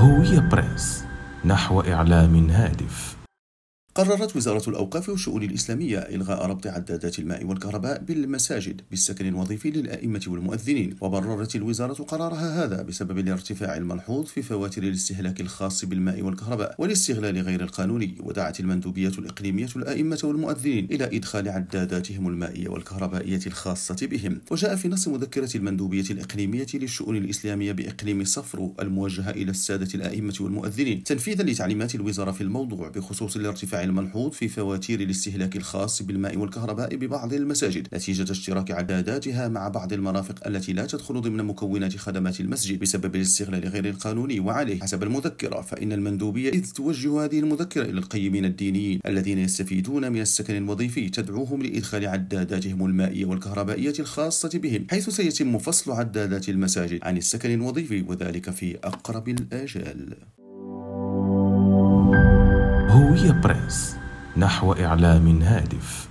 هوية بريس نحو إعلام هادف. قررت وزارة الأوقاف والشؤون الإسلامية إلغاء ربط عدادات الماء والكهرباء بالمساجد بالسكن الوظيفي للأئمة والمؤذنين وبررت الوزارة قرارها هذا بسبب الارتفاع الملحوظ في فواتير الاستهلاك الخاص بالماء والكهرباء والاستغلال غير القانوني ودعت المندوبية الإقليمية الأئمة والمؤذنين إلى إدخال عداداتهم المائية والكهربائية الخاصة بهم. وجاء في نص مذكرة المندوبية الإقليمية للشؤون الإسلامية بإقليم صفرو الموجهة إلى السادة الأئمة والمؤذنين تنفيذا لتعليمات الوزارة في الموضوع بخصوص الارتفاع الملحوظ في فواتير الاستهلاك الخاص بالماء والكهرباء ببعض المساجد. نتيجة اشتراك عداداتها مع بعض المرافق التي لا تدخل ضمن مكونات خدمات المسجد. بسبب الاستغلال غير القانوني وعليه حسب المذكرة فإن المندوبية إذ توجه هذه المذكرة إلى القيمين الدينيين الذين يستفيدون من السكن الوظيفي تدعوهم لإدخال عداداتهم المائية والكهربائية الخاصة بهم حيث سيتم فصل عدادات المساجد عن السكن الوظيفي وذلك في أقرب الآجال. هوية بريس نحو إعلام هادف.